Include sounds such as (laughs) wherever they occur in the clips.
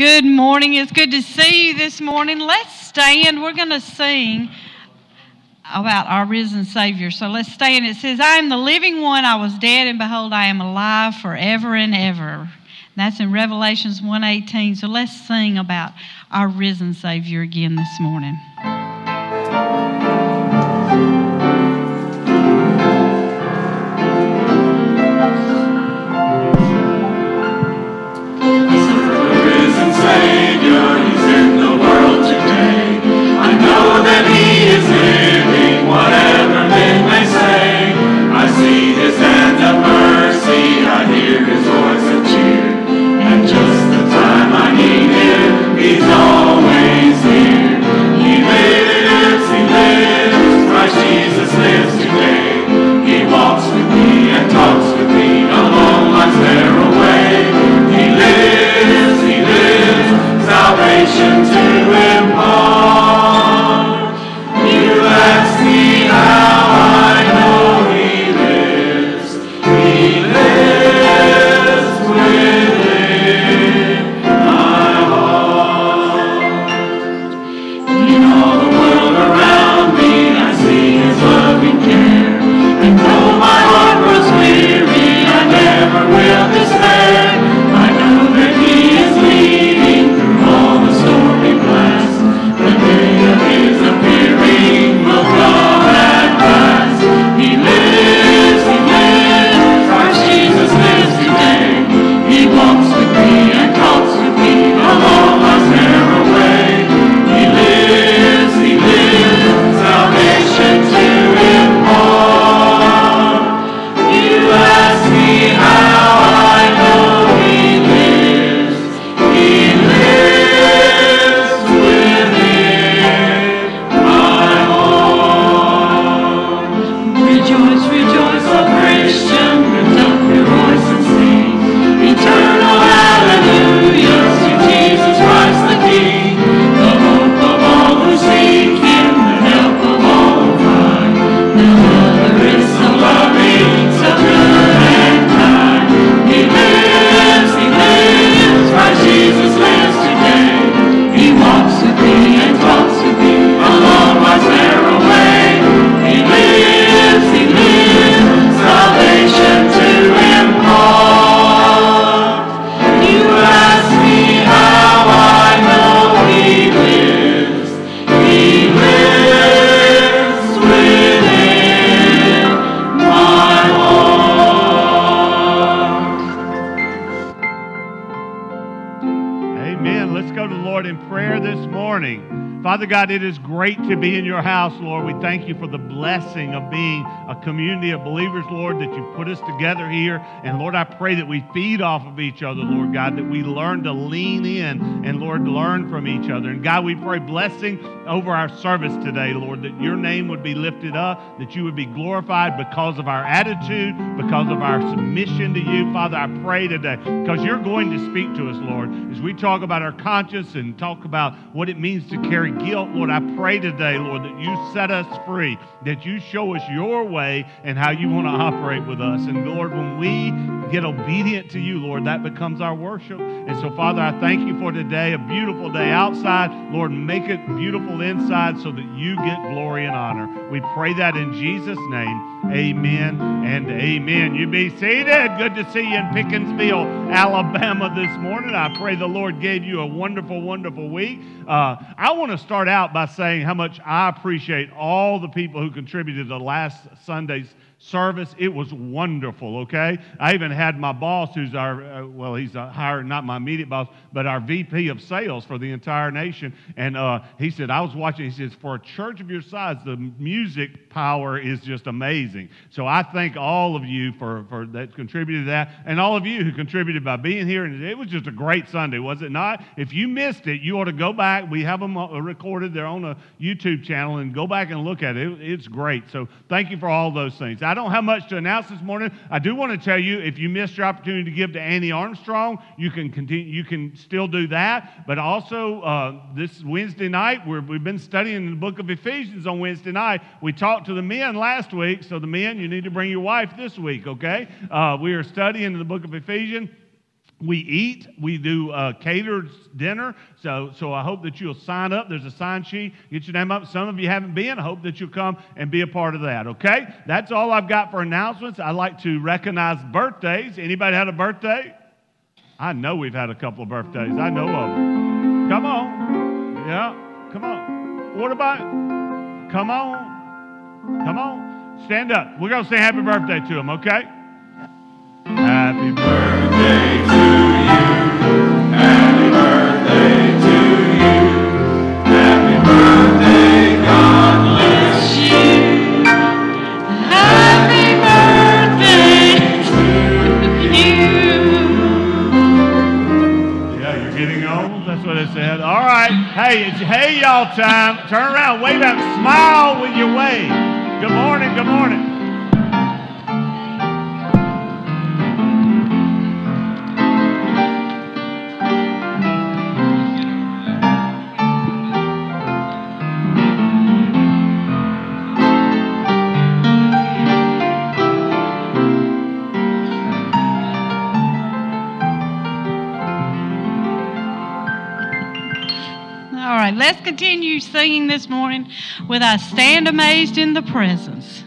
Good morning. It's good to see you this morning. Let's stand. We're going to sing about our risen Savior. So let's stand. It says, I am the living one. I was dead, and behold, I am alive forever and ever. And that's in Revelations 1:18. So let's sing about our risen Savior again this morning. It is great to be in your house, Lord. We thank you for the blessing of being a community of believers, Lord, that you put us together here. And Lord, I pray that we feed off of each other, Lord God, that we learn to lean in and, Lord, learn from each other. And God, we pray blessing over our service today, Lord, that your name would be lifted up, that you would be glorified because of our attitude, because of our submission to you. Father, I pray today, because you're going to speak to us, Lord, as we talk about our conscience and talk about what it means to carry guilt, Lord, I pray today, Lord, that you set us free, that you show us your way and how you want to operate with us. And Lord, when we get obedient to you, Lord, that becomes our worship. And so, Father, I thank you for today, a beautiful day outside. Lord, make it beautiful inside so that you get glory and honor. We pray that in Jesus' name. Amen and amen. You be seated. Good to see you in Pickensville, Alabama this morning. I pray the Lord gave you a wonderful, wonderful week. Uh, I want to start out by saying how much I appreciate all the people who contributed to last Sunday's service. It was wonderful, okay? I even had my boss, who's our, uh, well, he's a higher, not my immediate boss, but our VP of sales for the entire nation. And uh, he said, I was watching, he says, for a church of your size, the music power is just amazing. So I thank all of you for, for that contributed to that, and all of you who contributed by being here. And it was just a great Sunday, was it not? If you missed it, you ought to go back. We have them uh, recorded. They're on a YouTube channel, and go back and look at it. it it's great. So thank you for all those things. Don't have much to announce this morning. I do want to tell you if you missed your opportunity to give to Annie Armstrong, you can continue. You can still do that. But also uh, this Wednesday night, we we've been studying the book of Ephesians on Wednesday night. We talked to the men last week, so the men, you need to bring your wife this week. Okay? Uh, we are studying the book of Ephesians. We eat. We do uh, catered dinner. So, so I hope that you'll sign up. There's a sign sheet. Get your name up. Some of you haven't been. I hope that you'll come and be a part of that. Okay. That's all I've got for announcements. I like to recognize birthdays. Anybody had a birthday? I know we've had a couple of birthdays. I know of them. Come on. Yeah. Come on. What about? Come on. Come on. Stand up. We're going to say happy birthday to them, okay? Happy birthday Hey, it's hey y'all time. Turn around, wave at, smile when you wave. Good morning. Good morning. Continue singing this morning with I Stand Amazed in the Presence.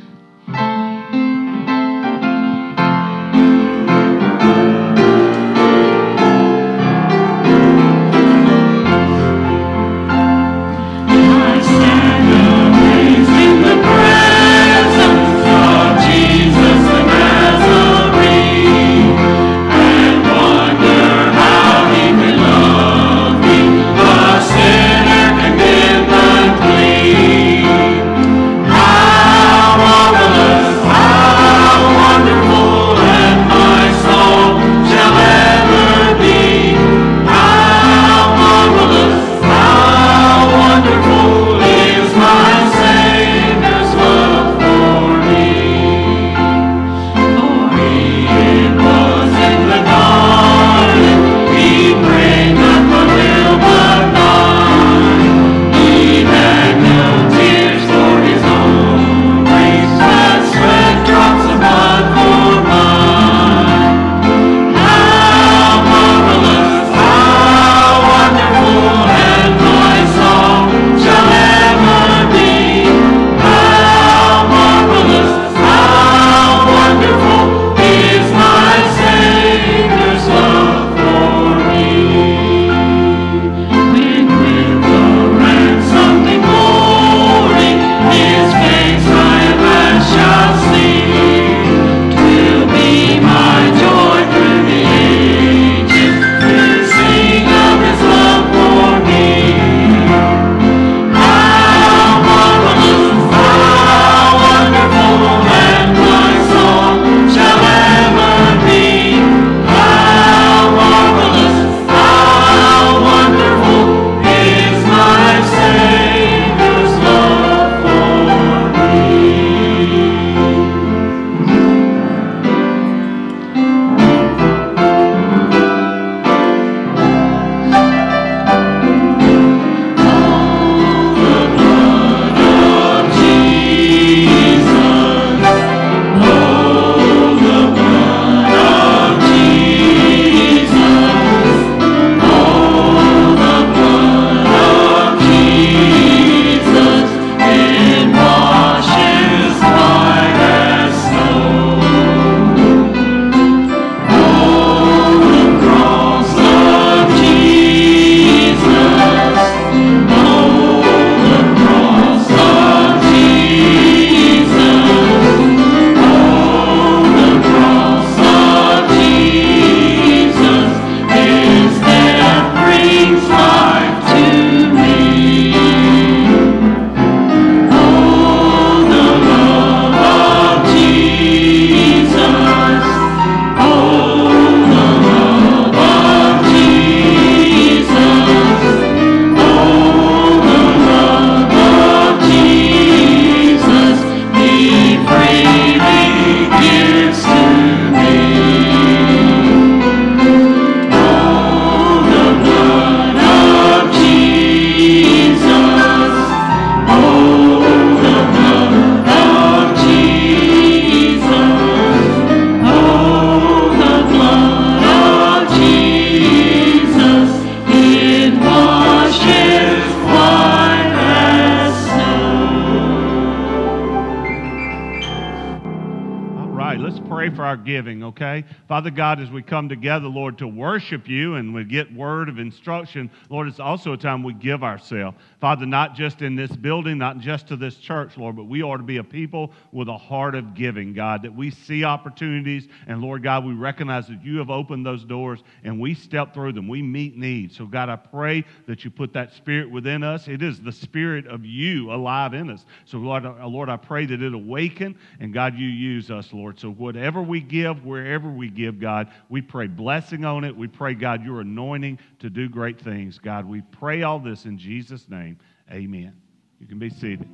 Father God, as we come together, Lord, to worship you and we get word of instruction, Lord, it's also a time we give ourselves. Father, not just in this building, not just to this church, Lord, but we ought to be a people with a heart of giving, God, that we see opportunities, and Lord God, we recognize that you have opened those doors and we step through them. We meet needs. So, God, I pray that you put that spirit within us. It is the spirit of you alive in us. So, Lord, uh, Lord I pray that it awaken, and God, you use us, Lord. So, whatever we give, wherever we give, God, we pray blessing on it. We pray, God, your anointing to do great things. God, we pray all this in Jesus' name. Amen. You can be seated.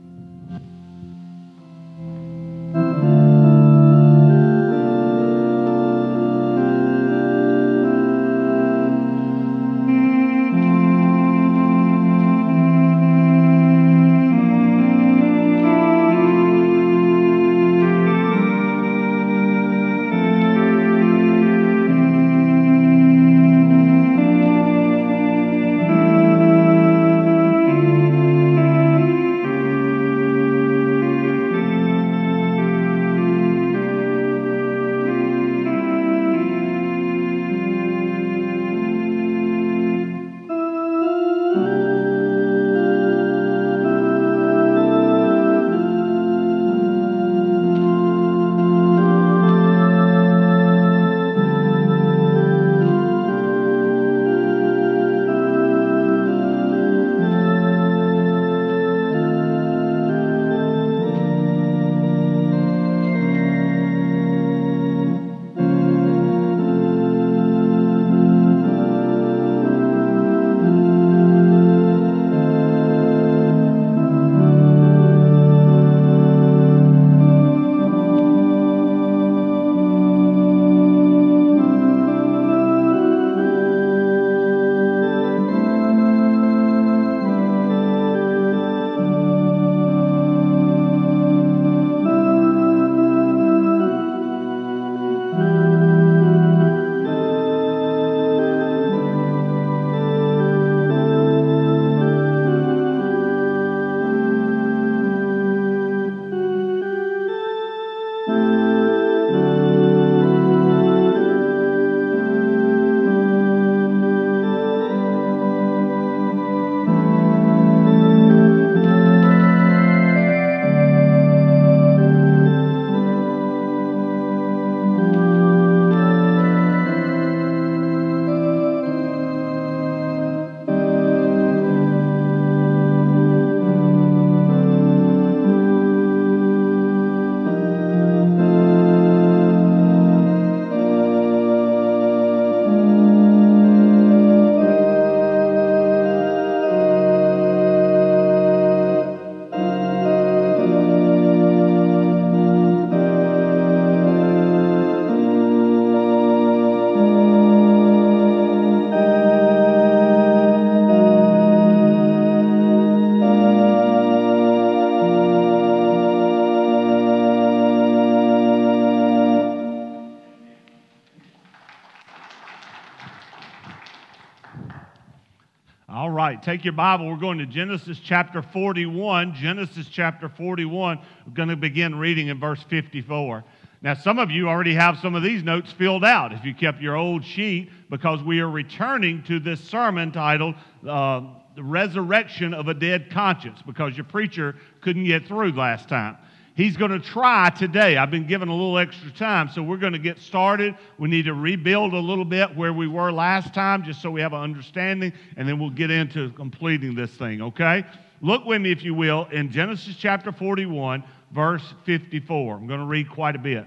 Take your Bible. We're going to Genesis chapter 41. Genesis chapter 41. We're going to begin reading in verse 54. Now, some of you already have some of these notes filled out if you kept your old sheet, because we are returning to this sermon titled uh, The Resurrection of a Dead Conscience, because your preacher couldn't get through last time. He's going to try today. I've been given a little extra time, so we're going to get started. We need to rebuild a little bit where we were last time, just so we have an understanding, and then we'll get into completing this thing, okay? Look with me, if you will, in Genesis chapter 41, verse 54. I'm going to read quite a bit.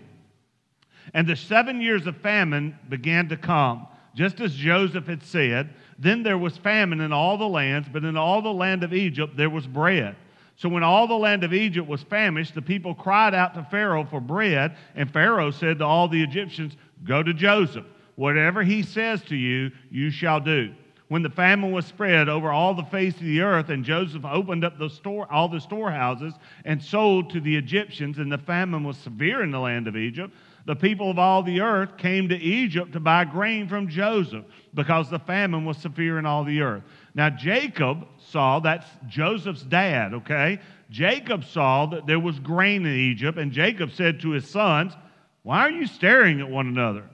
And the seven years of famine began to come, just as Joseph had said. Then there was famine in all the lands, but in all the land of Egypt there was bread. So when all the land of Egypt was famished, the people cried out to Pharaoh for bread, and Pharaoh said to all the Egyptians, Go to Joseph. Whatever he says to you, you shall do. When the famine was spread over all the face of the earth, and Joseph opened up the store, all the storehouses and sold to the Egyptians, and the famine was severe in the land of Egypt, the people of all the earth came to Egypt to buy grain from Joseph because the famine was severe in all the earth. Now, Jacob saw, that's Joseph's dad, okay? Jacob saw that there was grain in Egypt, and Jacob said to his sons, Why are you staring at one another?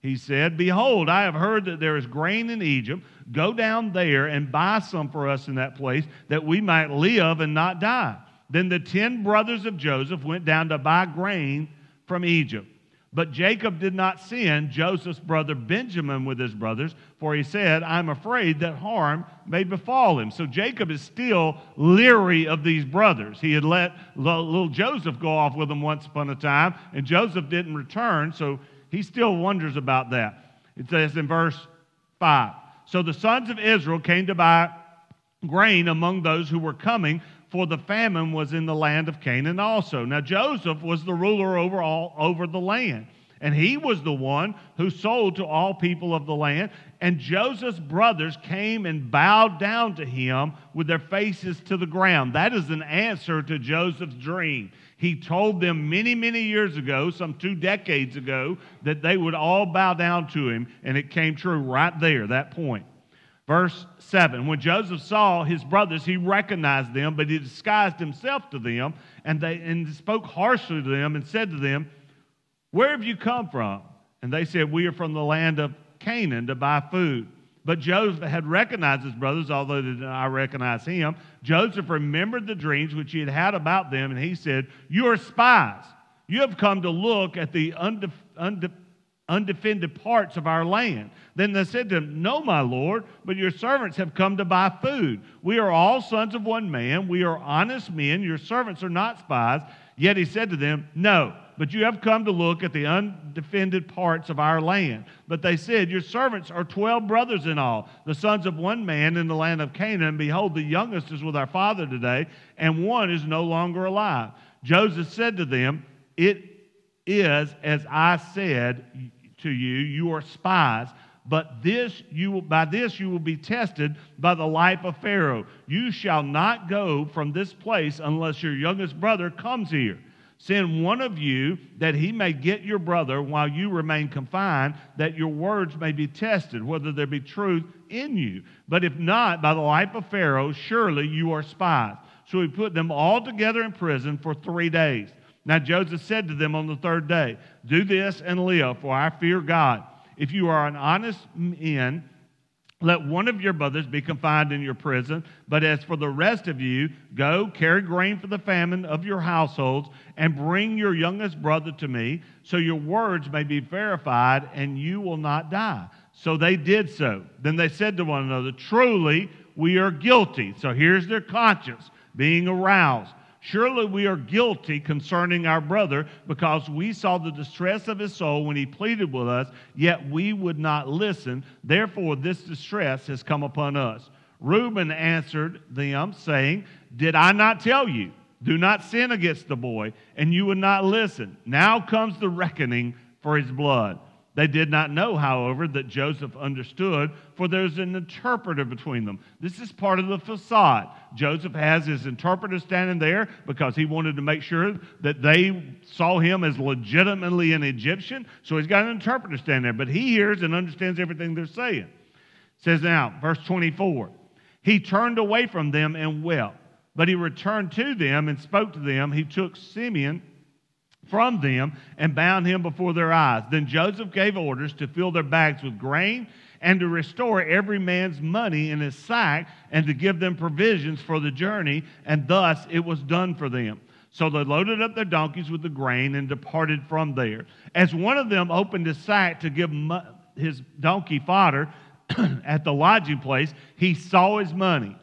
He said, Behold, I have heard that there is grain in Egypt. Go down there and buy some for us in that place, that we might live and not die. Then the ten brothers of Joseph went down to buy grain from Egypt. But Jacob did not send Joseph's brother Benjamin with his brothers, for he said, I'm afraid that harm may befall him. So Jacob is still leery of these brothers. He had let little Joseph go off with them once upon a time, and Joseph didn't return, so he still wonders about that. It says in verse 5 So the sons of Israel came to buy grain among those who were coming for the famine was in the land of Canaan also. Now Joseph was the ruler over all over the land, and he was the one who sold to all people of the land. And Joseph's brothers came and bowed down to him with their faces to the ground. That is an answer to Joseph's dream. He told them many, many years ago, some two decades ago, that they would all bow down to him, and it came true right there, that point. Verse 7 When Joseph saw his brothers, he recognized them, but he disguised himself to them and, they, and spoke harshly to them and said to them, Where have you come from? And they said, We are from the land of Canaan to buy food. But Joseph had recognized his brothers, although they did not recognize him. Joseph remembered the dreams which he had had about them, and he said, You are spies. You have come to look at the undef- undef- undefended parts of our land. Then they said to him, No, my Lord, but your servants have come to buy food. We are all sons of one man. We are honest men. Your servants are not spies. Yet he said to them, No, but you have come to look at the undefended parts of our land. But they said, Your servants are twelve brothers in all, the sons of one man in the land of Canaan. Behold, the youngest is with our father today, and one is no longer alive. Joseph said to them, It is as I said to you, you are spies. But this you will, by this you will be tested by the life of Pharaoh. You shall not go from this place unless your youngest brother comes here. Send one of you that he may get your brother while you remain confined, that your words may be tested, whether there be truth in you. But if not, by the life of Pharaoh, surely you are spies. So he put them all together in prison for three days. Now Joseph said to them on the third day, Do this and live, for I fear God. If you are an honest man, let one of your brothers be confined in your prison. But as for the rest of you, go carry grain for the famine of your households, and bring your youngest brother to me, so your words may be verified, and you will not die. So they did so. Then they said to one another, Truly, we are guilty. So here's their conscience being aroused. Surely we are guilty concerning our brother because we saw the distress of his soul when he pleaded with us, yet we would not listen. Therefore, this distress has come upon us. Reuben answered them, saying, Did I not tell you? Do not sin against the boy, and you would not listen. Now comes the reckoning for his blood. They did not know, however, that Joseph understood, for there's an interpreter between them. This is part of the facade. Joseph has his interpreter standing there because he wanted to make sure that they saw him as legitimately an Egyptian. So he's got an interpreter standing there, but he hears and understands everything they're saying. It says now, verse 24 He turned away from them and wept, but he returned to them and spoke to them. He took Simeon from them and bound him before their eyes. Then Joseph gave orders to fill their bags with grain and to restore every man's money in his sack and to give them provisions for the journey, and thus it was done for them. So they loaded up their donkeys with the grain and departed from there. As one of them opened his sack to give his donkey fodder (clears throat) at the lodging place, he saw his money.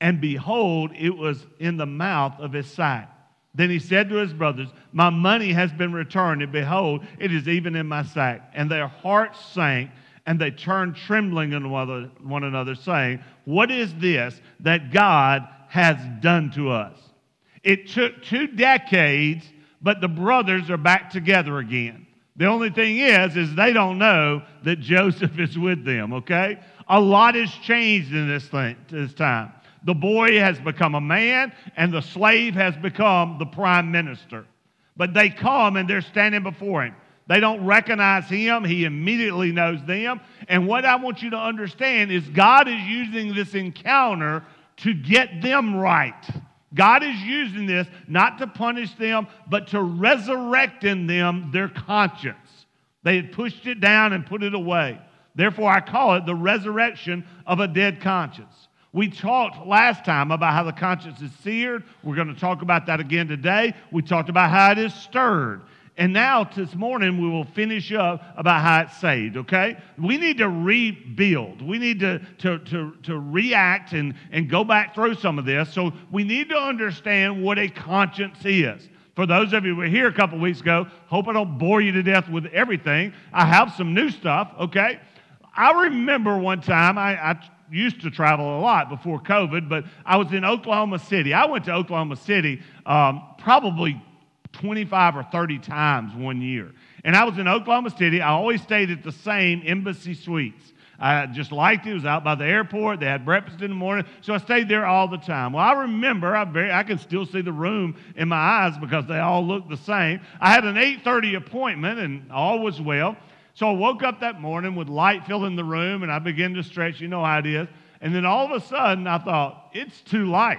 And behold, it was in the mouth of his sack. Then he said to his brothers, My money has been returned, and behold, it is even in my sack. And their hearts sank, and they turned trembling on one another, saying, What is this that God has done to us? It took two decades, but the brothers are back together again. The only thing is, is they don't know that Joseph is with them, okay? A lot has changed in this, thing, this time. The boy has become a man, and the slave has become the prime minister. But they come and they're standing before him. They don't recognize him. He immediately knows them. And what I want you to understand is God is using this encounter to get them right. God is using this not to punish them, but to resurrect in them their conscience. They had pushed it down and put it away. Therefore, I call it the resurrection of a dead conscience. We talked last time about how the conscience is seared. We're going to talk about that again today. We talked about how it is stirred. And now, this morning, we will finish up about how it's saved, okay? We need to rebuild. We need to, to, to, to react and, and go back through some of this. So, we need to understand what a conscience is. For those of you who were here a couple weeks ago, hope I don't bore you to death with everything. I have some new stuff, okay? I remember one time, I, I used to travel a lot before COVID, but I was in Oklahoma City. I went to Oklahoma City um, probably 25 or 30 times one year. And I was in Oklahoma City. I always stayed at the same Embassy Suites. I just liked it. It was out by the airport. They had breakfast in the morning. So I stayed there all the time. Well, I remember, I, very, I can still see the room in my eyes because they all looked the same. I had an 8.30 appointment and all was well. So I woke up that morning with light filling the room and I began to stretch. You know how it is. And then all of a sudden I thought, it's too light.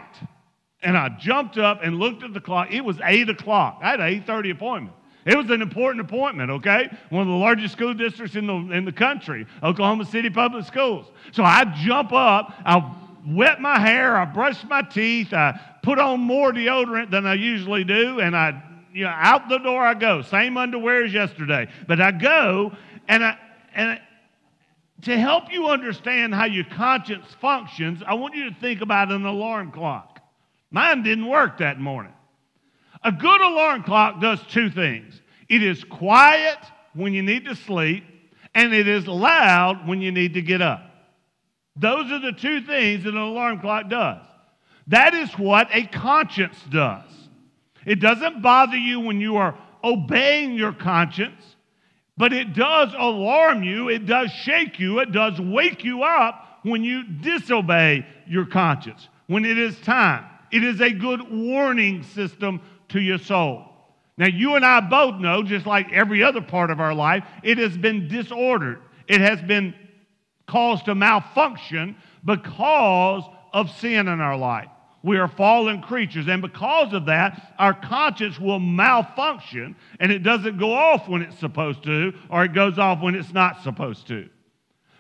And I jumped up and looked at the clock. It was 8 o'clock. I had an 8.30 appointment. It was an important appointment, okay? One of the largest school districts in the, in the country, Oklahoma City Public Schools. So I jump up, I wet my hair, I brush my teeth, I put on more deodorant than I usually do, and I, you know, out the door I go. Same underwear as yesterday. But I go, and I, and I, to help you understand how your conscience functions, I want you to think about an alarm clock. Mine didn't work that morning. A good alarm clock does two things it is quiet when you need to sleep, and it is loud when you need to get up. Those are the two things that an alarm clock does. That is what a conscience does. It doesn't bother you when you are obeying your conscience, but it does alarm you, it does shake you, it does wake you up when you disobey your conscience, when it is time. It is a good warning system to your soul. Now, you and I both know, just like every other part of our life, it has been disordered. It has been caused to malfunction because of sin in our life. We are fallen creatures, and because of that, our conscience will malfunction and it doesn't go off when it's supposed to, or it goes off when it's not supposed to.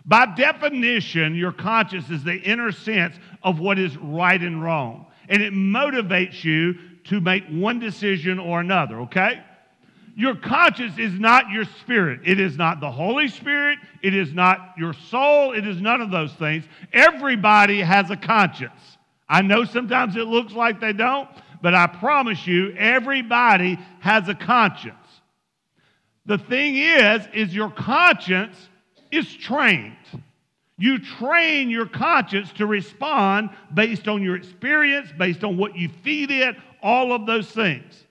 By definition, your conscience is the inner sense of what is right and wrong and it motivates you to make one decision or another, okay? Your conscience is not your spirit. It is not the Holy Spirit. It is not your soul. It is none of those things. Everybody has a conscience. I know sometimes it looks like they don't, but I promise you, everybody has a conscience. The thing is, is your conscience is trained. You train your conscience to respond based on your experience, based on what you feed it, all of those things.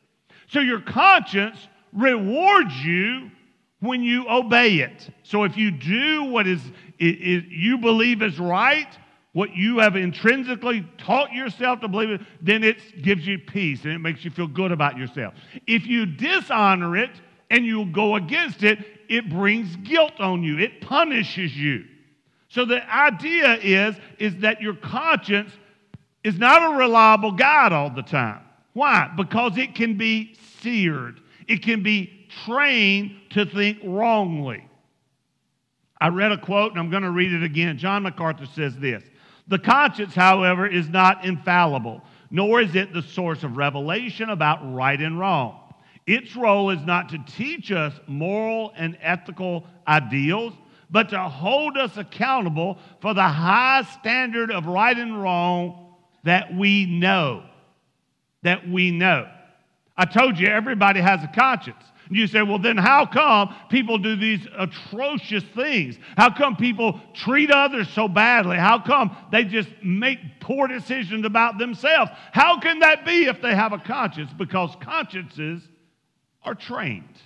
So your conscience rewards you when you obey it. So if you do what is, you believe is right, what you have intrinsically taught yourself to believe, then it gives you peace and it makes you feel good about yourself. If you dishonor it and you go against it, it brings guilt on you. It punishes you. So the idea is, is that your conscience is not a reliable guide all the time. Why? Because it can be seared. It can be trained to think wrongly. I read a quote and I'm going to read it again. John MacArthur says this The conscience, however, is not infallible, nor is it the source of revelation about right and wrong. Its role is not to teach us moral and ethical ideals, but to hold us accountable for the high standard of right and wrong that we know. That we know. I told you everybody has a conscience. You say, well, then how come people do these atrocious things? How come people treat others so badly? How come they just make poor decisions about themselves? How can that be if they have a conscience? Because consciences are trained.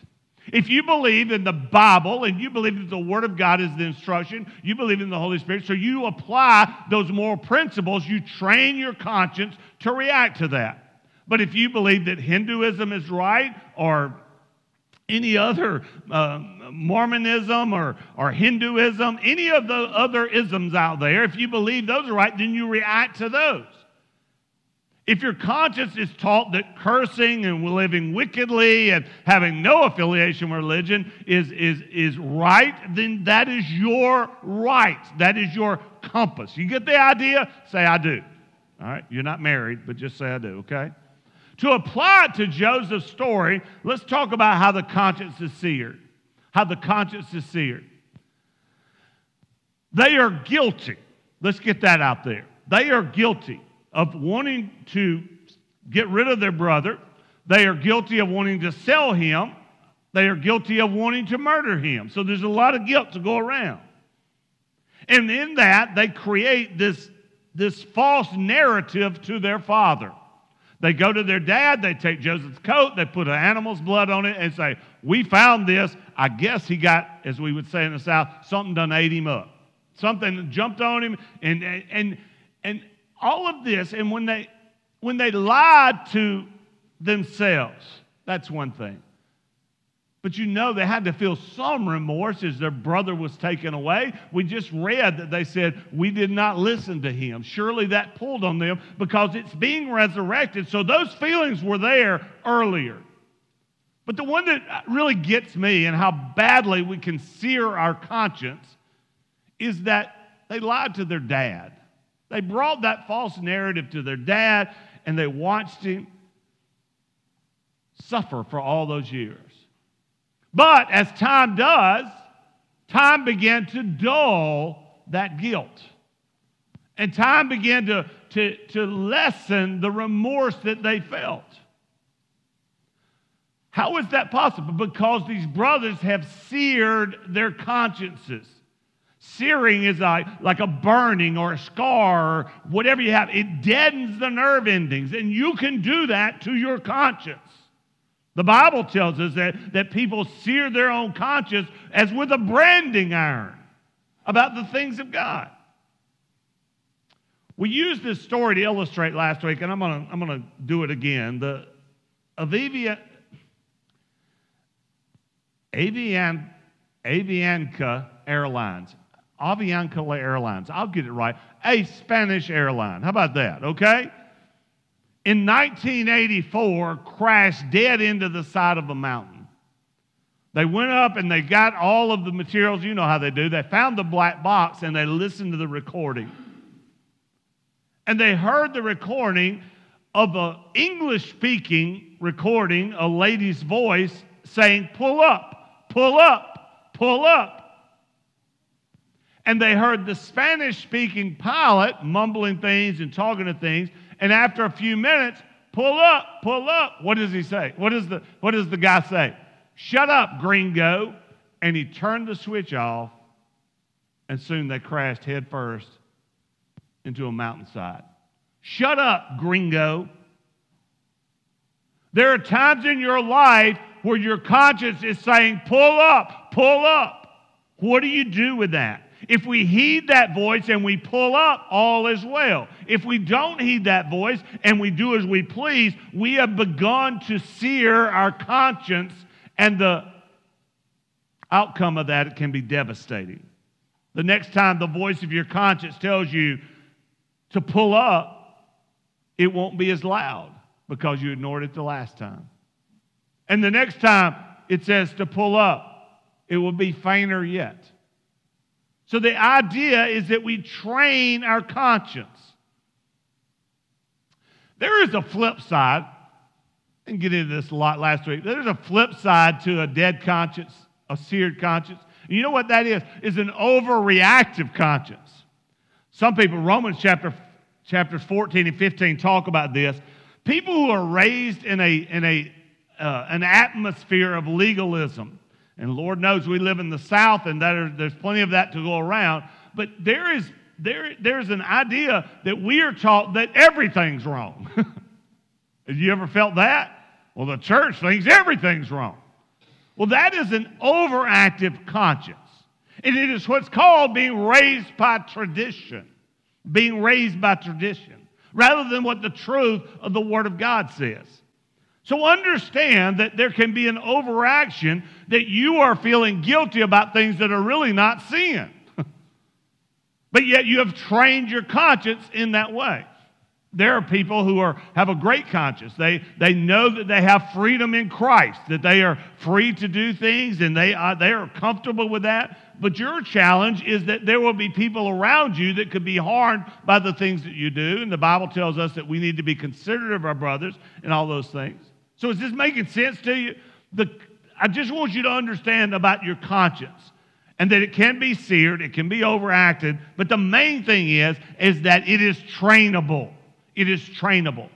If you believe in the Bible and you believe that the Word of God is the instruction, you believe in the Holy Spirit, so you apply those moral principles, you train your conscience to react to that. But if you believe that Hinduism is right or any other uh, Mormonism or, or Hinduism, any of the other isms out there, if you believe those are right, then you react to those. If your conscience is taught that cursing and living wickedly and having no affiliation with religion is, is, is right, then that is your right. That is your compass. You get the idea? Say, I do. All right? You're not married, but just say, I do, okay? To apply it to Joseph's story, let's talk about how the conscience is seared. How the conscience is seared. They are guilty. Let's get that out there. They are guilty of wanting to get rid of their brother. They are guilty of wanting to sell him. They are guilty of wanting to murder him. So there's a lot of guilt to go around. And in that, they create this, this false narrative to their father. They go to their dad, they take Joseph's coat, they put an animal's blood on it, and say, We found this. I guess he got, as we would say in the South, something done ate him up. Something jumped on him, and, and, and all of this, and when they, when they lied to themselves, that's one thing. But you know they had to feel some remorse as their brother was taken away. We just read that they said, We did not listen to him. Surely that pulled on them because it's being resurrected. So those feelings were there earlier. But the one that really gets me and how badly we can sear our conscience is that they lied to their dad. They brought that false narrative to their dad and they watched him suffer for all those years. But as time does, time began to dull that guilt. And time began to, to, to lessen the remorse that they felt. How is that possible? Because these brothers have seared their consciences. Searing is like, like a burning or a scar or whatever you have. It deadens the nerve endings, and you can do that to your conscience. The Bible tells us that, that people sear their own conscience as with a branding iron about the things of God. We used this story to illustrate last week, and I'm going to I'm gonna do it again. The Avivia, Avian, Avianca Airlines, Avianca Airlines, I'll get it right, a Spanish airline. How about that, okay? In 1984 crashed dead into the side of a mountain. They went up and they got all of the materials. You know how they do. They found the black box and they listened to the recording. And they heard the recording of an English speaking recording, a lady's voice saying, Pull up, pull up, pull up. And they heard the Spanish speaking pilot mumbling things and talking to things. And after a few minutes, pull up, pull up. What does he say? What, is the, what does the guy say? Shut up, gringo. And he turned the switch off, and soon they crashed headfirst into a mountainside. Shut up, gringo. There are times in your life where your conscience is saying, pull up, pull up. What do you do with that? If we heed that voice and we pull up, all is well. If we don't heed that voice and we do as we please, we have begun to sear our conscience, and the outcome of that can be devastating. The next time the voice of your conscience tells you to pull up, it won't be as loud because you ignored it the last time. And the next time it says to pull up, it will be fainter yet. So the idea is that we train our conscience. There is a flip side. I didn't get into this a lot last week. There's a flip side to a dead conscience, a seared conscience. And you know what that is? Is an overreactive conscience. Some people, Romans chapter chapters 14 and 15 talk about this. People who are raised in a in a uh, an atmosphere of legalism and Lord knows we live in the South and are, there's plenty of that to go around. But there is, there, there's an idea that we are taught that everything's wrong. (laughs) Have you ever felt that? Well, the church thinks everything's wrong. Well, that is an overactive conscience. And it is what's called being raised by tradition. Being raised by tradition, rather than what the truth of the Word of God says. So understand that there can be an overaction that you are feeling guilty about things that are really not sin. (laughs) but yet you have trained your conscience in that way. There are people who are, have a great conscience. They, they know that they have freedom in Christ, that they are free to do things and they are, they are comfortable with that. But your challenge is that there will be people around you that could be harmed by the things that you do. And the Bible tells us that we need to be considerate of our brothers and all those things. So is this making sense to you? The, I just want you to understand about your conscience and that it can be seared, it can be overacted, but the main thing is is that it is trainable. It is trainable.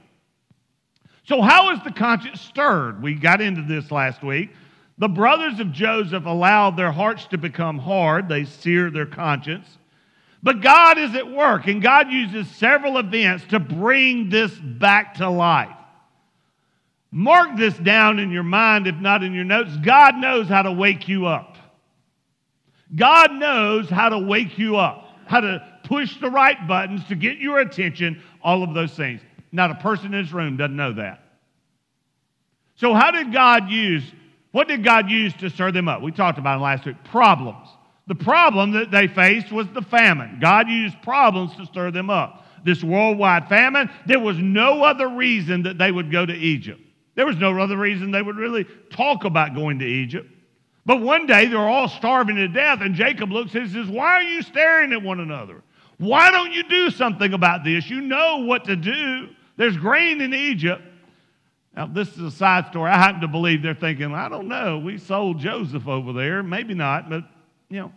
So how is the conscience stirred? We got into this last week. The brothers of Joseph allowed their hearts to become hard. They seared their conscience. But God is at work, and God uses several events to bring this back to life. Mark this down in your mind, if not in your notes. God knows how to wake you up. God knows how to wake you up, how to push the right buttons to get your attention, all of those things. Not a person in this room doesn't know that. So, how did God use, what did God use to stir them up? We talked about it last week problems. The problem that they faced was the famine. God used problems to stir them up. This worldwide famine, there was no other reason that they would go to Egypt. There was no other reason they would really talk about going to Egypt. But one day they're all starving to death, and Jacob looks and says, Why are you staring at one another? Why don't you do something about this? You know what to do. There's grain in Egypt. Now, this is a side story. I happen to believe they're thinking, I don't know, we sold Joseph over there. Maybe not, but, you know.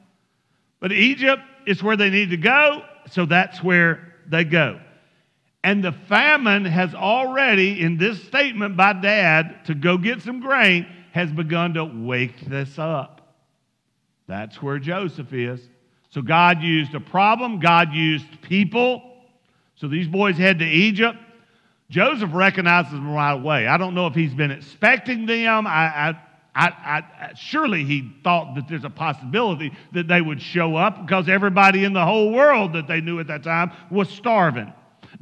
But Egypt is where they need to go, so that's where they go. And the famine has already, in this statement by dad to go get some grain, has begun to wake this up. That's where Joseph is. So God used a problem, God used people. So these boys head to Egypt. Joseph recognizes them right away. I don't know if he's been expecting them. I, I I, I, surely he thought that there's a possibility that they would show up because everybody in the whole world that they knew at that time was starving.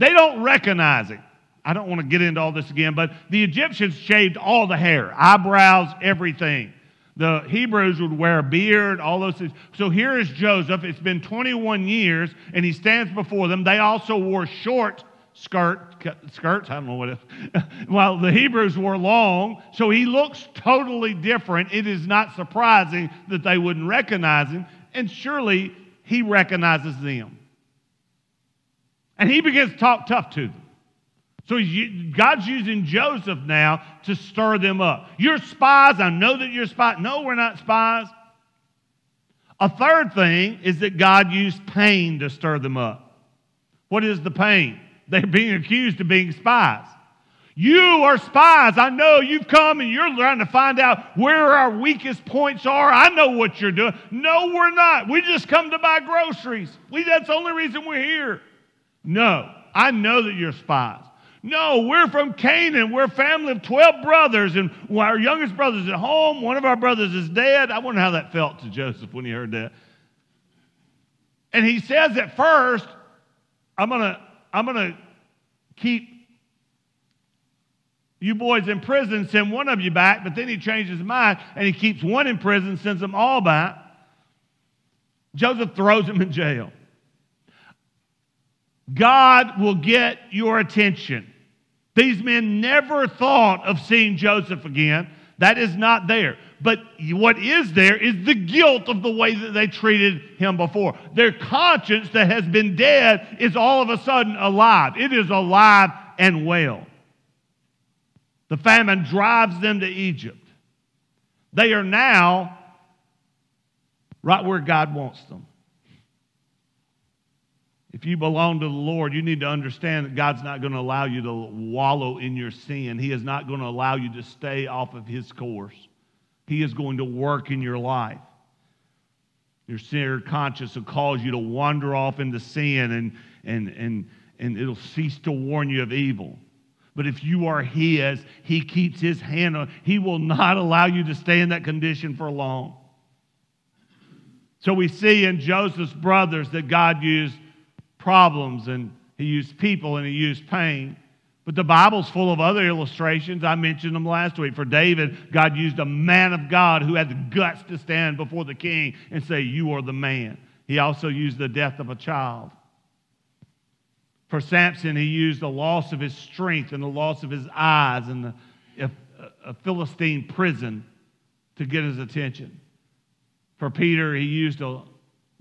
They don't recognize it. I don't want to get into all this again, but the Egyptians shaved all the hair, eyebrows, everything. The Hebrews would wear a beard, all those things. So here is Joseph. It's been 21 years, and he stands before them. They also wore short skirt skirts. I don't know what it is. (laughs) While the Hebrews wore long, so he looks totally different. It is not surprising that they wouldn't recognize him, and surely he recognizes them. And he begins to talk tough to them. So God's using Joseph now to stir them up. You're spies. I know that you're spies. No, we're not spies. A third thing is that God used pain to stir them up. What is the pain? They're being accused of being spies. You are spies. I know you've come and you're trying to find out where our weakest points are. I know what you're doing. No, we're not. We just come to buy groceries. We, that's the only reason we're here. No, I know that you're spies. No, we're from Canaan. We're a family of 12 brothers, and our youngest brother's at home. One of our brothers is dead. I wonder how that felt to Joseph when he heard that. And he says at first, I'm going to I'm going to keep you boys in prison, send one of you back, but then he changes his mind and he keeps one in prison, sends them all back. Joseph throws him in jail. God will get your attention. These men never thought of seeing Joseph again. That is not there. But what is there is the guilt of the way that they treated him before. Their conscience that has been dead is all of a sudden alive. It is alive and well. The famine drives them to Egypt. They are now right where God wants them. If you belong to the Lord, you need to understand that God's not going to allow you to wallow in your sin. He is not going to allow you to stay off of His course. He is going to work in your life. Your sinner conscience will cause you to wander off into sin and, and, and, and it'll cease to warn you of evil. But if you are His, He keeps His hand on. He will not allow you to stay in that condition for long. So we see in Joseph's brothers that God used problems and he used people and he used pain. But the Bible's full of other illustrations. I mentioned them last week. For David, God used a man of God who had the guts to stand before the king and say, You are the man. He also used the death of a child. For Samson, he used the loss of his strength and the loss of his eyes and the, a, a Philistine prison to get his attention. For Peter, he used a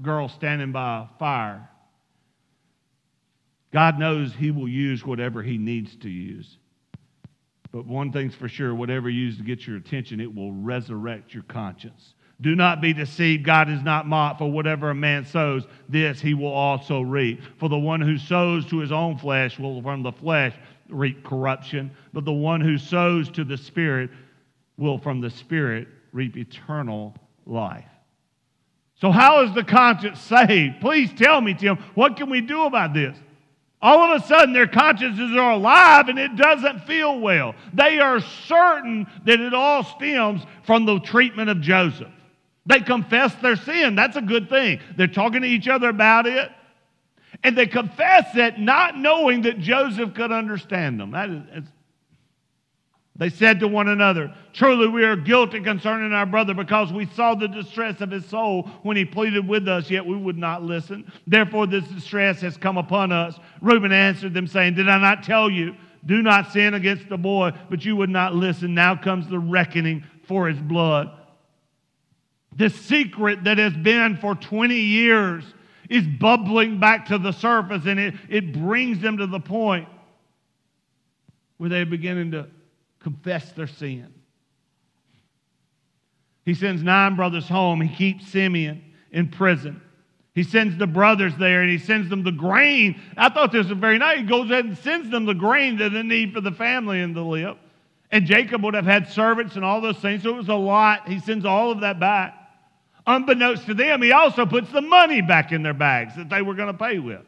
girl standing by a fire. God knows he will use whatever he needs to use. But one thing's for sure whatever you use to get your attention, it will resurrect your conscience. Do not be deceived. God is not mocked. For whatever a man sows, this he will also reap. For the one who sows to his own flesh will from the flesh reap corruption, but the one who sows to the Spirit will from the Spirit reap eternal life. So, how is the conscience saved? Please tell me, Tim, what can we do about this? All of a sudden, their consciences are alive and it doesn't feel well. They are certain that it all stems from the treatment of Joseph. They confess their sin. That's a good thing. They're talking to each other about it. And they confess it not knowing that Joseph could understand them. That is, they said to one another, Truly we are guilty concerning our brother because we saw the distress of his soul when he pleaded with us, yet we would not listen. Therefore this distress has come upon us. Reuben answered them, saying, Did I not tell you, do not sin against the boy, but you would not listen. Now comes the reckoning for his blood. The secret that has been for 20 years is bubbling back to the surface, and it, it brings them to the point where they're beginning to confess their sin. He sends nine brothers home. He keeps Simeon in prison. He sends the brothers there and he sends them the grain. I thought this was very nice. He goes ahead and sends them the grain that they need for the family and to live. And Jacob would have had servants and all those things, so it was a lot. He sends all of that back. Unbeknownst to them, he also puts the money back in their bags that they were going to pay with.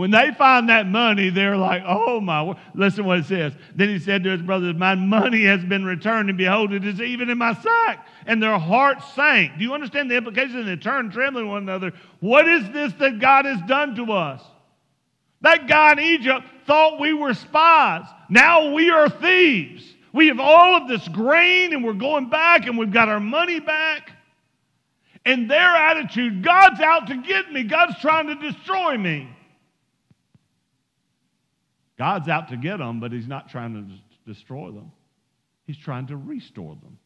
When they find that money, they're like, oh my, listen what it says. Then he said to his brothers, My money has been returned, and behold, it is even in my sack. And their hearts sank. Do you understand the implication? They turned trembling one another. What is this that God has done to us? That guy in Egypt thought we were spies. Now we are thieves. We have all of this grain and we're going back and we've got our money back. And their attitude, God's out to get me. God's trying to destroy me. God's out to get them, but He's not trying to destroy them. He's trying to restore them.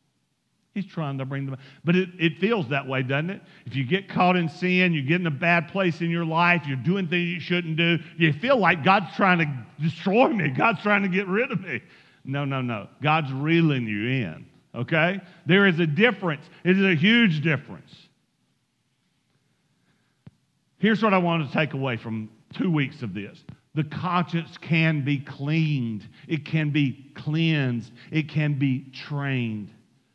He's trying to bring them. But it, it feels that way, doesn't it? If you get caught in sin, you get in a bad place in your life, you're doing things you shouldn't do, you feel like God's trying to destroy me. God's trying to get rid of me. No, no, no. God's reeling you in, okay? There is a difference. It is a huge difference. Here's what I wanted to take away from two weeks of this the conscience can be cleaned, it can be cleansed, it can be trained.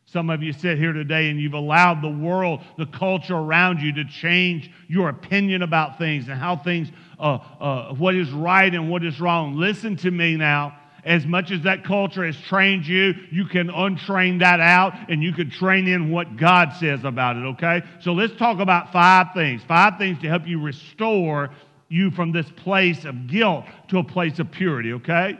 Some of you sit here today and you've allowed the world, the culture around you to change your opinion about things and how things, uh, uh, what is right and what is wrong. Listen to me now as much as that culture has trained you, you can untrain that out and you can train in what God says about it, okay? So let's talk about five things. Five things to help you restore you from this place of guilt to a place of purity, okay?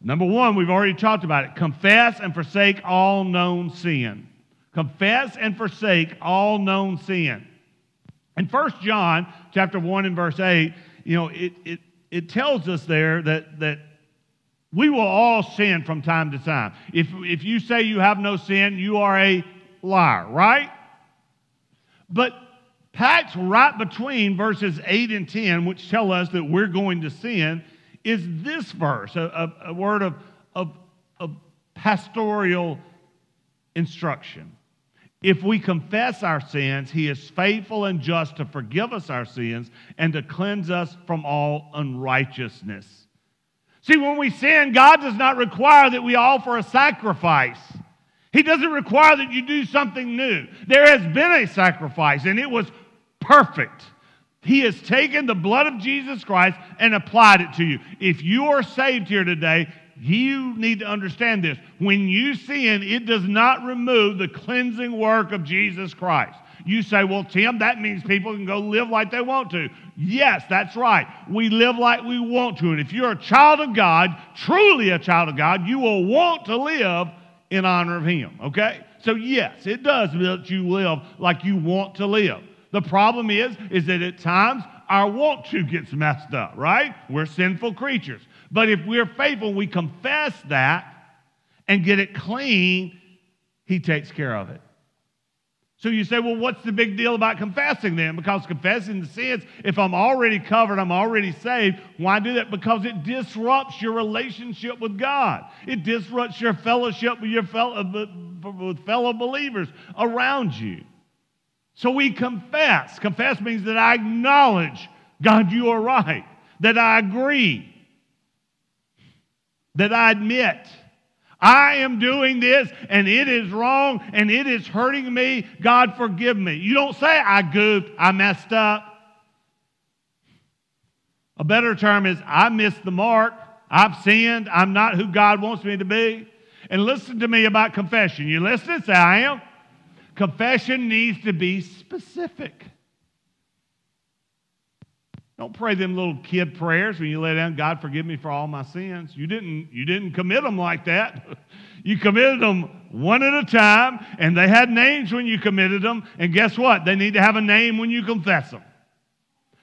Number one, we've already talked about it. Confess and forsake all known sin. Confess and forsake all known sin. In 1 John chapter 1 and verse 8, you know, it, it, it tells us there that, that we will all sin from time to time. If, if you say you have no sin, you are a liar, right? But packed right between verses 8 and 10, which tell us that we're going to sin, is this verse, a, a, a word of, of, of pastoral instruction. If we confess our sins, he is faithful and just to forgive us our sins and to cleanse us from all unrighteousness. See, when we sin, God does not require that we offer a sacrifice. He doesn't require that you do something new. There has been a sacrifice, and it was perfect. He has taken the blood of Jesus Christ and applied it to you. If you are saved here today, you need to understand this. When you sin, it does not remove the cleansing work of Jesus Christ. You say, well, Tim, that means people can go live like they want to. Yes, that's right. We live like we want to. And if you're a child of God, truly a child of God, you will want to live in honor of Him. Okay? So, yes, it does let you live like you want to live. The problem is, is that at times our want to gets messed up, right? We're sinful creatures. But if we're faithful, we confess that and get it clean, He takes care of it. So you say, well, what's the big deal about confessing then? Because confessing the sins, if I'm already covered, I'm already saved, why do that? Because it disrupts your relationship with God. It disrupts your fellowship with your fellow, uh, with fellow believers around you. So we confess. Confess means that I acknowledge, God, you are right, that I agree, that I admit I am doing this and it is wrong and it is hurting me. God, forgive me. You don't say, I goofed, I messed up. A better term is, I missed the mark. I've sinned. I'm not who God wants me to be. And listen to me about confession. You listen? Say, I am. Confession needs to be specific. Don't pray them little kid prayers when you lay down, God forgive me for all my sins. You didn't, you didn't commit them like that. (laughs) You committed them one at a time, and they had names when you committed them. And guess what? They need to have a name when you confess them.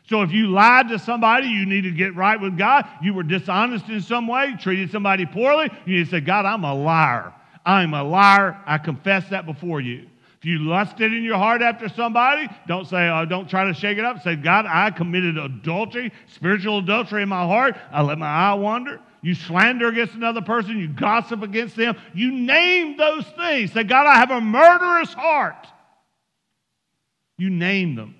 So if you lied to somebody, you need to get right with God. You were dishonest in some way, treated somebody poorly, you need to say, God, I'm a liar. I'm a liar. I confess that before you. If you lusted in your heart after somebody, don't say, oh, don't try to shake it up. Say, God, I committed adultery, spiritual adultery in my heart. I let my eye wander. You slander against another person. You gossip against them. You name those things. Say, God, I have a murderous heart. You name them.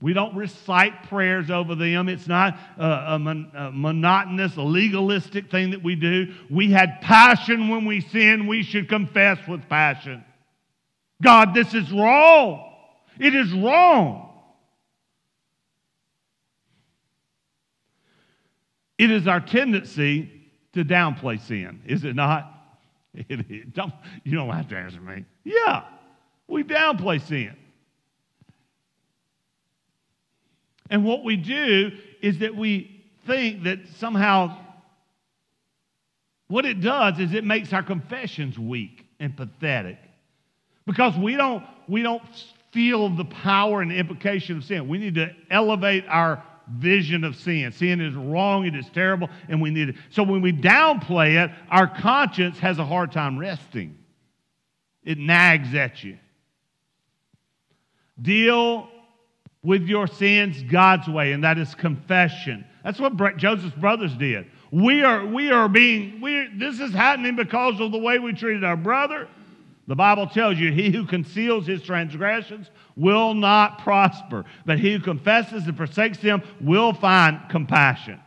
We don't recite prayers over them. It's not a, a, mon- a, monotonous, legalistic thing that we do. We had passion when we sin. We should confess with passion. God, this is wrong. It is wrong. It is our tendency to downplay sin, is it not? (laughs) Don't, you don't have to answer me. Yeah, we downplay sin. And what we do is that we think that somehow what it does is it makes our confessions weak and pathetic because we don't, we don't feel the power and the implication of sin. We need to elevate our vision of sin. Sin is wrong, it is terrible, and we need it. So when we downplay it, our conscience has a hard time resting. It nags at you. Deal with your sins God's way, and that is confession. That's what Joseph's brothers did. We are, we are being, we this is happening because of the way we treated our brother the Bible tells you, he who conceals his transgressions will not prosper, but he who confesses and forsakes them will find compassion.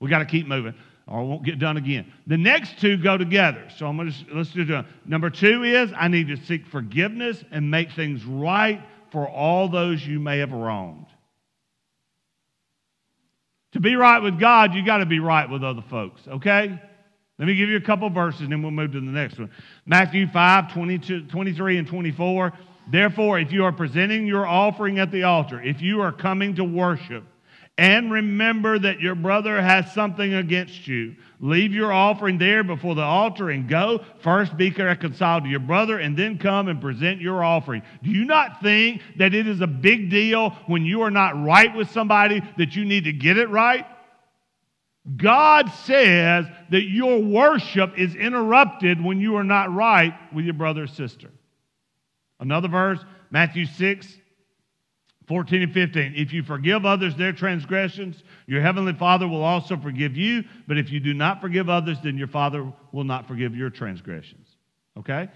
We got to keep moving, or it won't get done again. The next two go together. So I'm going to let's do it. Number two is I need to seek forgiveness and make things right for all those you may have wronged. To be right with God, you got to be right with other folks, okay? Let me give you a couple verses and then we'll move to the next one. Matthew 5, 22, 23 and 24. Therefore, if you are presenting your offering at the altar, if you are coming to worship, and remember that your brother has something against you, leave your offering there before the altar and go. First be reconciled to your brother and then come and present your offering. Do you not think that it is a big deal when you are not right with somebody that you need to get it right? God says that your worship is interrupted when you are not right with your brother or sister. Another verse, Matthew 6, 14 and 15. If you forgive others their transgressions, your heavenly Father will also forgive you. But if you do not forgive others, then your Father will not forgive your transgressions. Okay?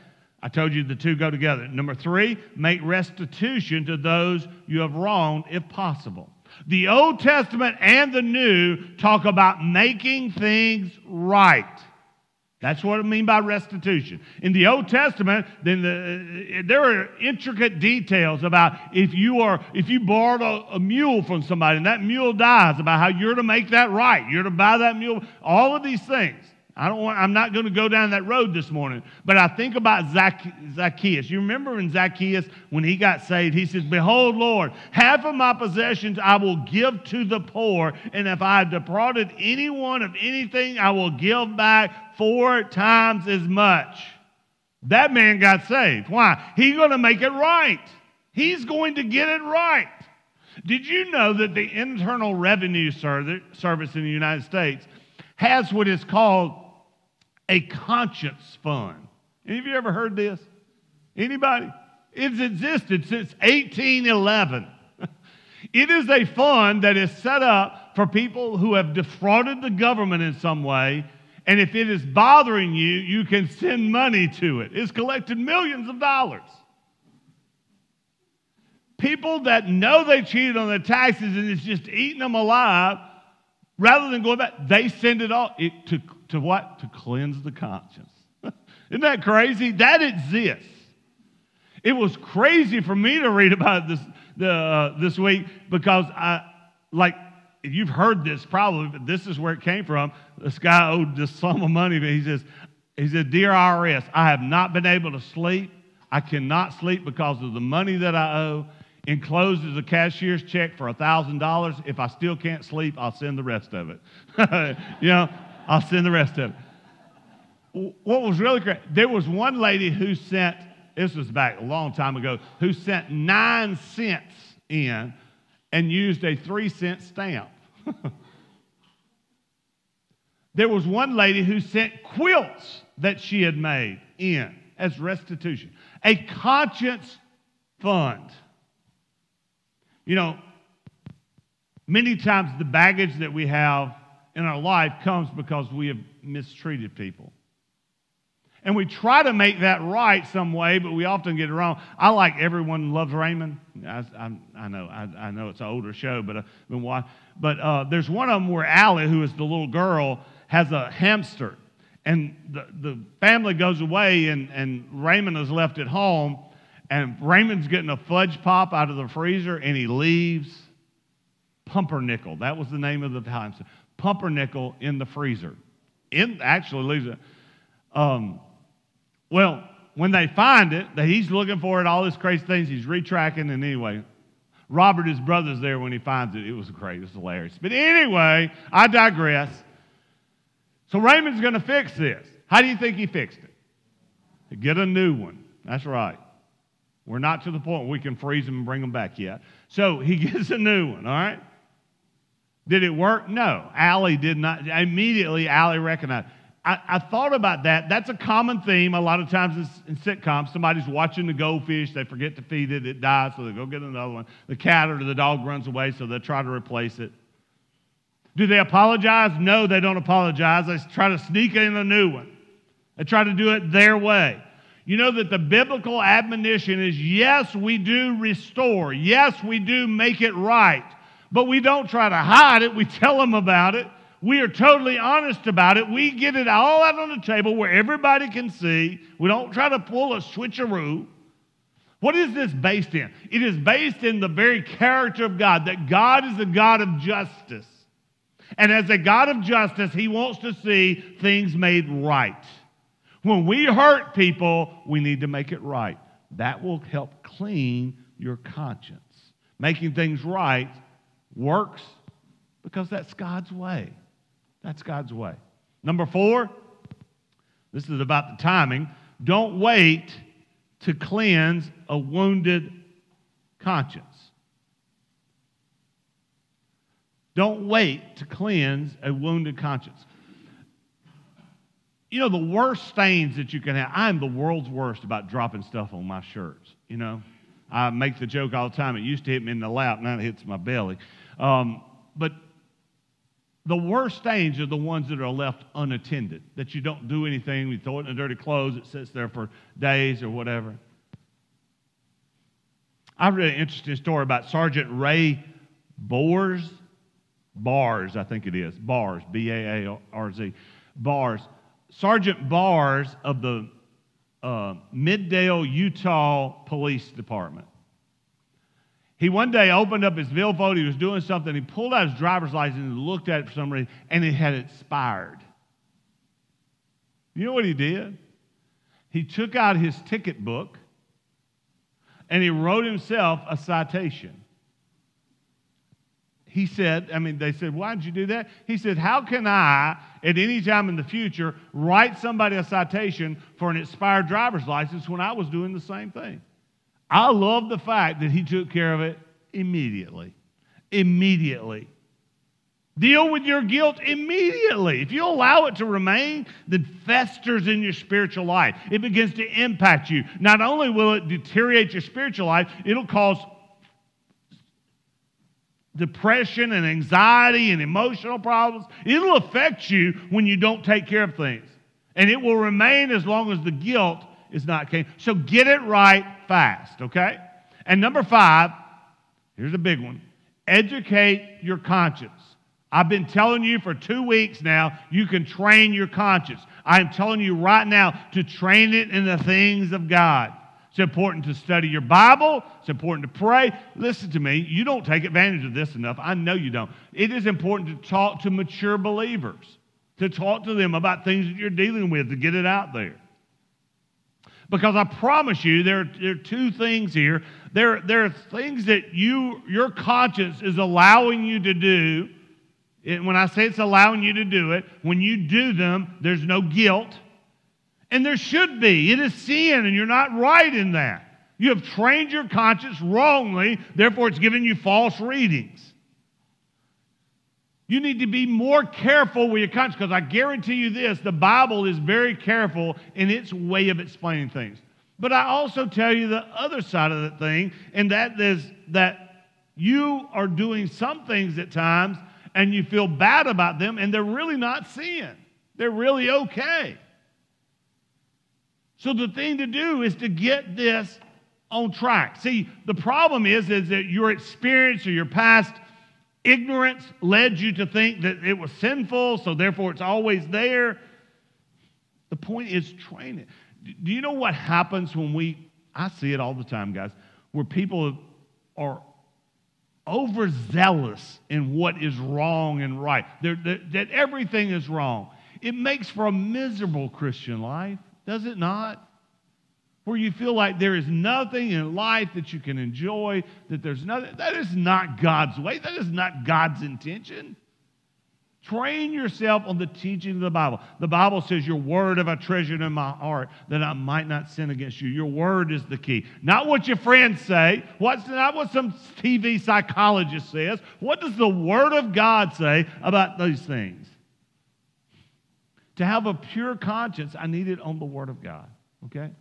I told you the two go together. Number three, make restitution to those you have wronged if possible. The Old Testament and the New talk about making things right. That's what I mean by restitution. In the Old Testament, then the, uh, there are intricate details about if you are if you borrowed a, a, mule from somebody and that mule dies, about how you're to make that right. You're to buy that mule. All of these things. I don't want, I'm not going to go down that road this morning, but I think about Zac, Zacchaeus. You remember in Zacchaeus when he got saved, he says, Behold, Lord, half of my possessions I will give to the poor, and if I have defrauded anyone of anything, I will give back four times as much. That man got saved. Why? He's going to make it right. He's going to get it right. Did you know that the Internal Revenue Service in the United States has what is called a conscience fund? Any of you ever heard this? Anybody? It's existed since 1811. (laughs) it is a fund that is set up for people who have defrauded the government in some way. And if it is bothering you, you can send money to it. It's collected millions of dollars. People that know they cheated on their taxes and it's just eating them alive, rather than going back, they send it all it, to, to what? To cleanse the conscience. (laughs) Isn't that crazy? That exists. It was crazy for me to read about this the, uh, this week because I, like, you've heard this probably, but this is where it came from. This guy owed this sum of money, but he says, he said, Dear IRS, I have not been able to sleep. I cannot sleep because of the money that I owe. Enclosed is a cashier's check for $1,000. If I still can't sleep, I'll send the rest of it. (laughs) you know, I'll send the rest of it. What was really great, there was one lady who sent this was back a long time ago, who sent nine cents in and used a three cent stamp. (laughs) there was one lady who sent quilts that she had made in as restitution, a conscience fund. You know, many times the baggage that we have in our life comes because we have mistreated people. And we try to make that right some way, but we often get it wrong. I like Everyone Loves Raymond. I, I, I know I, I, know it's an older show, but, uh, been but uh, there's one of them where Allie, who is the little girl, has a hamster. And the, the family goes away, and, and Raymond is left at home. And Raymond's getting a fudge pop out of the freezer, and he leaves Pumpernickel. That was the name of the hamster. Pumpernickel in the freezer. In, actually leaves it. Um, well, when they find it, that he's looking for it, all these crazy things, he's retracking, and anyway, Robert, his brother's there when he finds it. It was great. It was hilarious. But anyway, I digress. So Raymond's going to fix this. How do you think he fixed it? Get a new one. That's right. We're not to the point where we can freeze them and bring them back yet. So he (laughs) gets a new one, all right? Did it work? No. Allie did not. Immediately, Allie recognized. I, I, thought about that. That's a common theme a lot of times in, sitcoms. Somebody's watching the goldfish, they forget to feed it, it dies, so they go get another one. The cat or the dog runs away, so they try to replace it. Do they apologize? No, they don't apologize. They try to sneak in a new one. They try to do it their way. You know that the biblical admonition is yes, we do restore. Yes, we do make it right. But we don't try to hide it. We tell them about it. We are totally honest about it. We get it all out on the table where everybody can see. We don't try to pull a switcheroo. What is this based in? It is based in the very character of God, that God is a God of justice. And as a God of justice, He wants to see things made right. When we hurt people, we need to make it right. That will help clean your conscience. Making things right works because that's God's way. That's God's way. Number four, this is about the timing. Don't wait to cleanse a wounded conscience. Don't wait to cleanse a wounded conscience. You know, the worst stains that you can have, I'm the world's worst about dropping stuff on my shirts. You know, I make the joke all the time. It used to hit me in the lap, now it hits my belly. Um, but the worst stains are the ones that are left unattended, that you don't do anything, you throw it in dirty clothes, it sits there for days or whatever. I've read an interesting story about Sergeant Ray Bors. Baarz, I think it is. Baarz, B A A R Z. Baarz. Sergeant Baarz of the uh, Midvale, Utah Police Department. He one day opened up his billfold. He was doing something. He pulled out his driver's license and looked at it for some reason, and it had expired. You know what he did? He took out his ticket book and he wrote himself a citation. He said, I mean, they said, why did you do that? He said, how can I, at any time in the future, write somebody a citation for an expired driver's license when I was doing the same thing? I love the fact that he took care of it immediately. immediately. Deal with your guilt immediately. If you allow it to remain, then festers in your spiritual life. It begins to impact you. Not only will it deteriorate your spiritual life, it'll cause depression and anxiety and emotional problems. It'll affect you when you don't take care of things. And it will remain as long as the guilt is not came. So get it right fast, okay? And number five, here's a big one educate your conscience. I've been telling you for two weeks now, you can train your conscience. I'm telling you right now to train it in the things of God. It's important to study your Bible. It's important to pray. Listen to me. You don't take advantage of this enough. I know you don't. It is important to talk to mature believers, to talk to them about things that you're dealing with, to get it out there. Because I promise you, there are, there are two things here. There, there are things that you, your conscience is allowing you to do it, when I say it's allowing you to do it, when you do them, there's no guilt. And there should be. It is sin, and you're not right in that. You have trained your conscience wrongly, therefore, it's giving you false readings. You need to be more careful with your conscience because I guarantee you this the Bible is very careful in its way of explaining things. But I also tell you the other side of the thing, and that is that you are doing some things at times and you feel bad about them, and they're really not sin. They're really okay. So the thing to do is to get this on track. See, the problem is, is that your experience or your past ignorance led you to think that it was sinful, so therefore it's always there. The point is train it. Do you know what happens when we, I see it all the time, guys, where people are overzealous in what is wrong and right, they're, they're, that everything is wrong. It makes for a miserable Christian life, does it not? Where you feel like there is nothing in life that you can enjoy, that there's nothing. That is not God's way. That is not God's intention. Train yourself on the teaching of the Bible. The Bible says, Your word have I treasured in my heart that I might not sin against you. Your word is the key. Not what your friends say, what's not what some TV psychologist says. What does the word of God say about these things? To have a pure conscience, I need it on the word of God. Okay?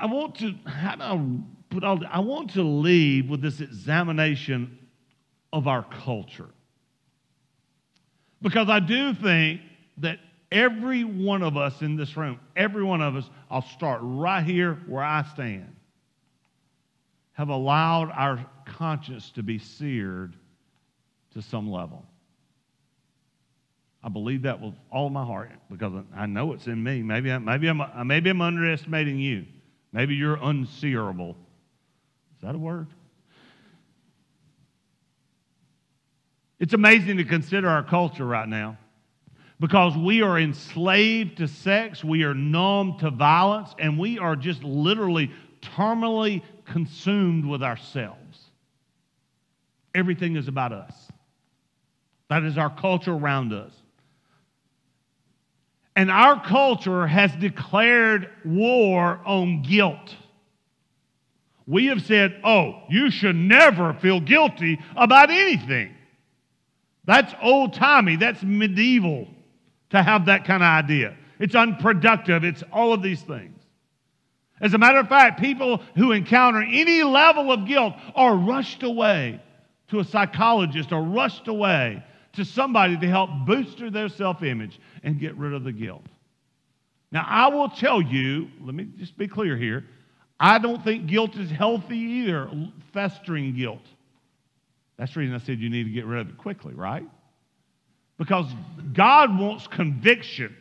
I, want to, how do I put all, I want to leave with this examination of our culture. Because I do think that every one of us in this room, every one of us, I'll start right here where I stand, have allowed our conscience to be seared to some level. I believe that with all my heart because I know it's in me. Maybe, I, maybe, I'm, maybe I'm underestimating you. Maybe you're unsearable. Is that a word? It's amazing to consider our culture right now because we are enslaved to sex, we are numb to violence, and we are just literally terminally consumed with ourselves. Everything is about us. That is our culture around us. And our culture has declared war on guilt. We have said, oh, you should never feel guilty about anything. That's old timey, that's medieval to have that kind of idea. It's unproductive, it's all of these things. As a matter of fact, people who encounter any level of guilt are rushed away to a psychologist or rushed away to somebody to help booster their self image and get rid of the guilt. Now, I will tell you, let me just be clear here. I don't think guilt is healthy either, festering guilt. That's the reason I said you need to get rid of it quickly, right? Because God wants conviction,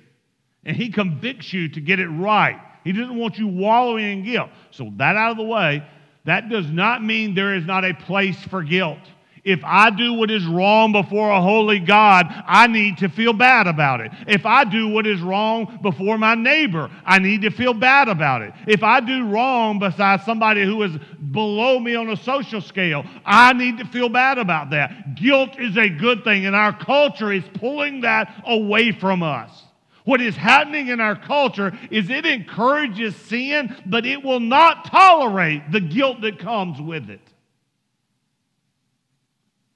and He convicts you to get it right. He doesn't want you wallowing in guilt. So, that out of the way, that does not mean there is not a place for guilt. If I do what is wrong before a holy God, I need to feel bad about it. If I do what is wrong before my neighbor, I need to feel bad about it. If I do wrong beside somebody who is below me on a social scale, I need to feel bad about that. Guilt is a good thing, and our culture is pulling that away from us. What is happening in our culture is it encourages sin, but it will not tolerate the guilt that comes with it.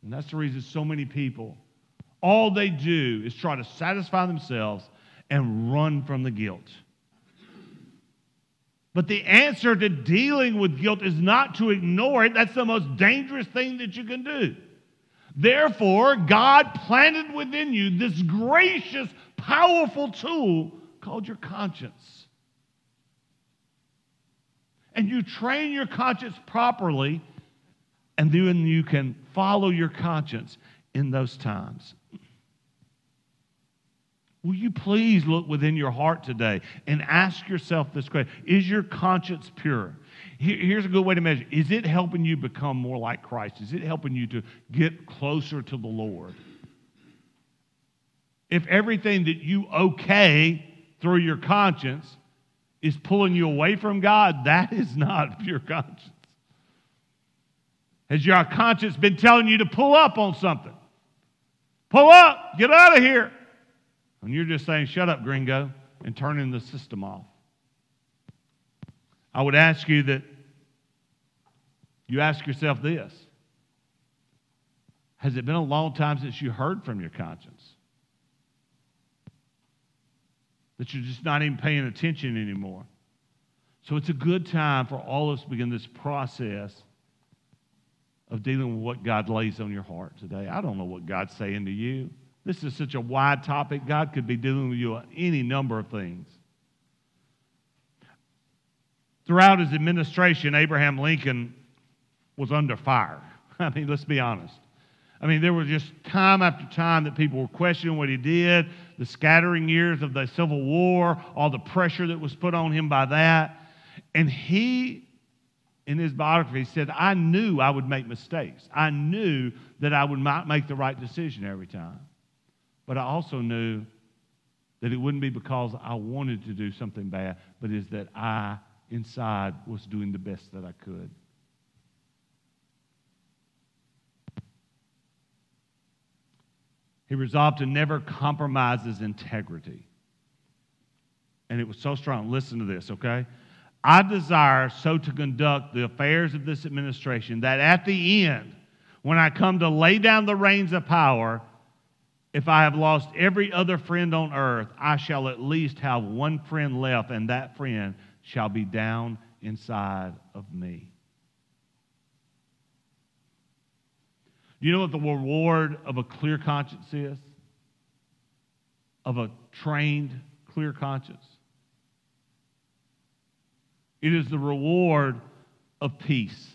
And that's the reason so many people, all they do is try to satisfy themselves and run from the guilt. But the answer to dealing with guilt is not to ignore it. That's the most dangerous thing that you can do. Therefore, God planted within you this gracious, powerful tool called your conscience. And you train your conscience properly, and then you can follow your conscience in those times. Will you please look within your heart today and ask yourself this question Is your conscience pure? Here's a good way to measure Is it helping you become more like Christ? Is it helping you to get closer to the Lord? If everything that you okay through your conscience is pulling you away from God, that is not (laughs) pure conscience. Has your conscience been telling you to pull up on something? Pull up, get out of here. And you're just saying, shut up, gringo, and turning the system off. I would ask you that you ask yourself this Has it been a long time since you heard from your conscience? That you're just not even paying attention anymore. So it's a good time for all of us to begin this process of dealing with what God lays on your heart today. I don't know what God's saying to you. This is such a wide topic. God could be dealing with you on any number of things. Throughout his administration, Abraham Lincoln was under fire. (laughs) I mean, let's be honest. I mean, there was just time after time that people were questioning what he did, the scattering years of the Civil War, all the pressure that was put on him by that. And he, in his biography, he said, I knew I would make mistakes. I knew that I would not make the right decision every time. But I also knew that it wouldn't be because I wanted to do something bad, but is that I inside was doing the best that I could. He resolved to never compromise his integrity. And it was so strong. Listen to this, okay? I desire so to conduct the affairs of this administration that at the end, when I come to lay down the reins of power, if I have lost every other friend on earth, I shall at least have one friend left, and that friend shall be down inside of me. Do You know what the reward of a clear conscience is? Of a trained, clear conscience? It is the reward of peace.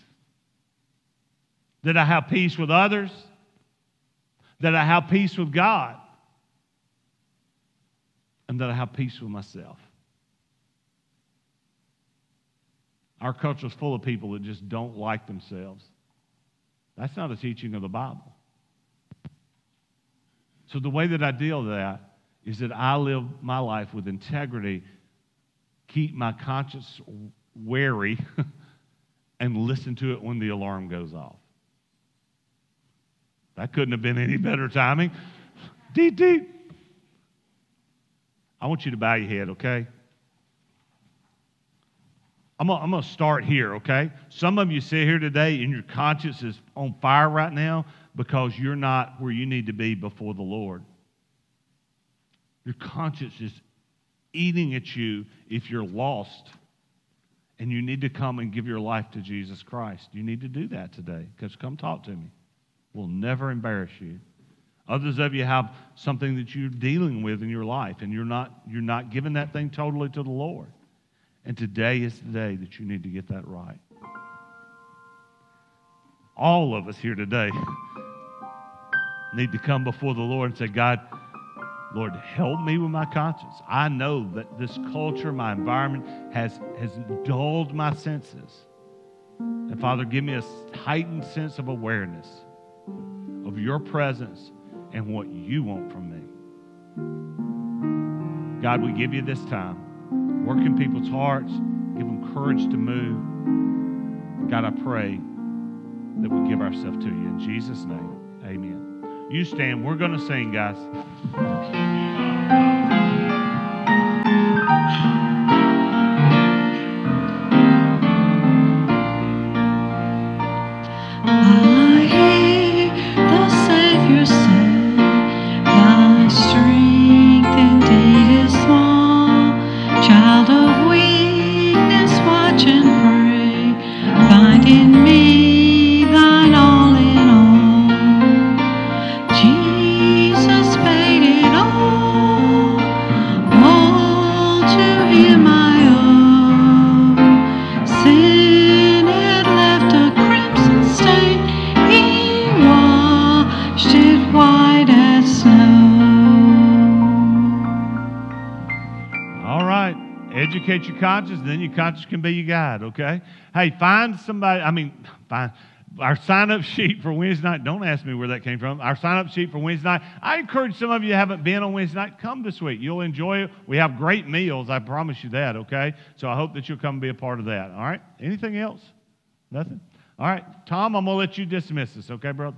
That I have peace with others that I have peace with God, and that I have peace with myself. Our culture is full of people that just don't like themselves. That's not a teaching of the Bible. So, the way that I deal with that is that I live my life with integrity, keep my conscience wary, (laughs) and listen to it when the alarm goes off. That couldn't have been any better timing. (laughs) Deep, deep. I want you to bow your head, okay? I'm going to start here, okay? Some of you sit here today and your conscience is on fire right now because you're not where you need to be before the Lord. Your conscience is eating at you if you're lost and you need to come and give your life to Jesus Christ. You need to do that today because come talk to me We'll never embarrass you. Others of you have something that you're dealing with in your life, and you're not, you're not giving that thing totally to the Lord. And today is the day that you need to get that right. All of us here today need to come before the Lord and say, God, Lord, help me with my conscience. I know that this culture, my environment, has, has dulled my senses. And Father, give me a heightened sense of awareness of your presence and what you want from me. God, we give you this time. Work in people's hearts, give them courage to move. God, I pray that we give ourselves to you. In Jesus' name. You stand. We're going to sing, guys. Conscience, then your conscience can be your guide, okay? Hey, find somebody, I mean, find our sign up sheet for Wednesday night. Don't ask me where that came from. Our sign up sheet for Wednesday night. I encourage some of you haven't been on Wednesday night, come this week. You'll enjoy it. We have great meals. I promise you that, okay? So I hope that you'll come and be a part of that, all right? Anything else? Nothing? All right, Tom, I'm going to let you dismiss us, okay, brother?